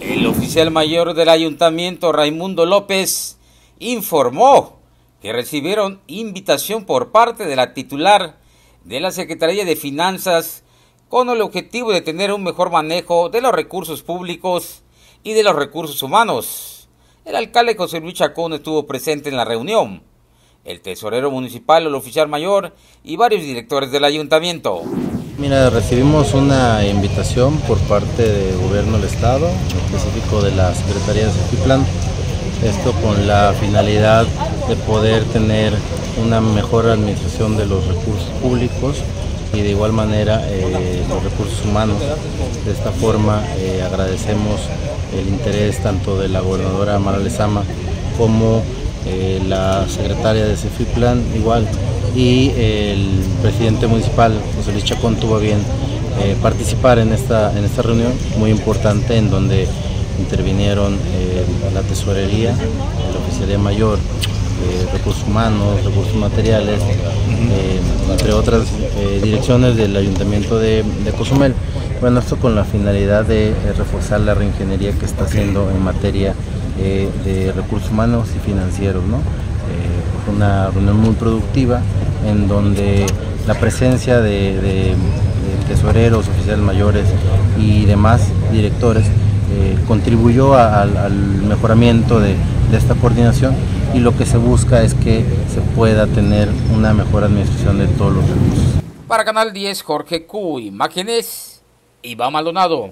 El oficial mayor del ayuntamiento, Raimundo López, informó que recibieron invitación por parte de la titular de la Secretaría de Finanzas con el objetivo de tener un mejor manejo de los recursos públicos y de los recursos humanos. El alcalde José Luis Chacón estuvo presente en la reunión, el tesorero municipal, el oficial mayor y varios directores del ayuntamiento. Mira, recibimos una invitación por parte del gobierno del estado, en específico de la Secretaría de Ciplan, esto con la finalidad de poder tener una mejor administración de los recursos públicos y de igual manera eh, los recursos humanos. De esta forma eh, agradecemos el interés tanto de la gobernadora Mara Lezama como eh, la secretaria de Cefiplan igual y el presidente municipal José Luis Chacón tuvo bien participar en esta, en esta reunión muy importante en donde intervinieron la tesorería, la oficialía mayor, eh, recursos humanos, recursos materiales, eh, entre otras eh, direcciones del Ayuntamiento de, Cozumel. Bueno, esto con la finalidad de reforzar la reingeniería que está haciendo en materia de recursos humanos y financieros. ¿no? una reunión muy productiva en donde la presencia de, tesoreros, oficiales mayores y demás directores contribuyó al mejoramiento de, esta coordinación y lo que se busca es que se pueda tener una mejor administración de todos los recursos. Para Canal 10, Jorge Q, imágenes, Iván Maldonado.